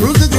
Rules